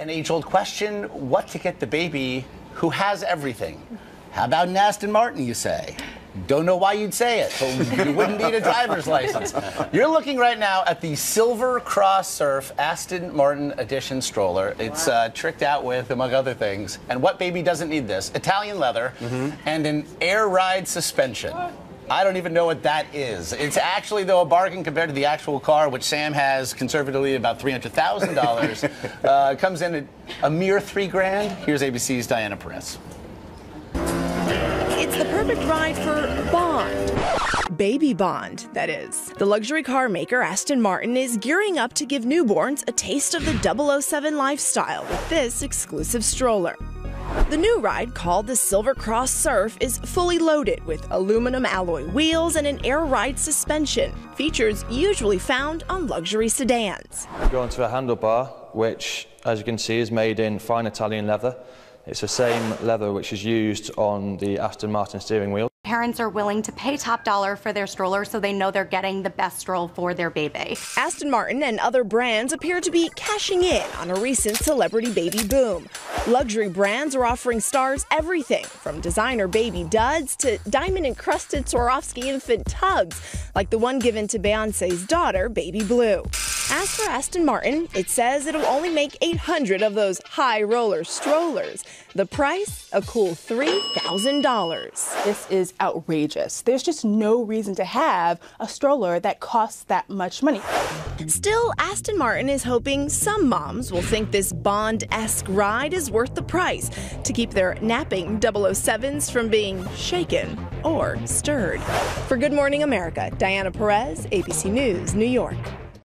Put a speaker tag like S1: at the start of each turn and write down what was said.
S1: An age old question what to get the baby who has everything? How about an Aston Martin, you say? Don't know why you'd say it, but you wouldn't need a driver's license. You're looking right now at the Silver Cross Surf Aston Martin Edition stroller. It's uh, tricked out with, among other things, and what baby doesn't need this? Italian leather and an air ride suspension. I don't even know what that is. It's actually, though, a bargain compared to the actual car, which Sam has conservatively about $300,000. uh, comes in at a mere three grand. Here's ABC's Diana Perez.
S2: It's the perfect ride for Bond. Baby Bond, that is. The luxury car maker Aston Martin is gearing up to give newborns a taste of the 007 lifestyle with this exclusive stroller. The new ride, called the Silver Cross Surf, is fully loaded with aluminum alloy wheels and an air ride suspension, features usually found on luxury sedans.
S3: Go onto a handlebar, which, as you can see, is made in fine Italian leather. It's the same leather which is used on the Aston Martin steering wheel.
S4: Parents are willing to pay top dollar for their stroller so they know they're getting the best stroll for their baby.
S2: Aston Martin and other brands appear to be cashing in on a recent celebrity baby boom. Luxury brands are offering stars everything from designer baby duds to diamond encrusted Swarovski infant tubs, like the one given to Beyonce's daughter, Baby Blue. As for Aston Martin, it says it'll only make 800 of those high roller strollers. The price, a cool $3,000.
S5: This is outrageous. There's just no reason to have a stroller that costs that much money.
S2: Still, Aston Martin is hoping some moms will think this Bond esque ride is worth the price to keep their napping 007s from being shaken or stirred. For Good Morning America, Diana Perez, ABC News, New York.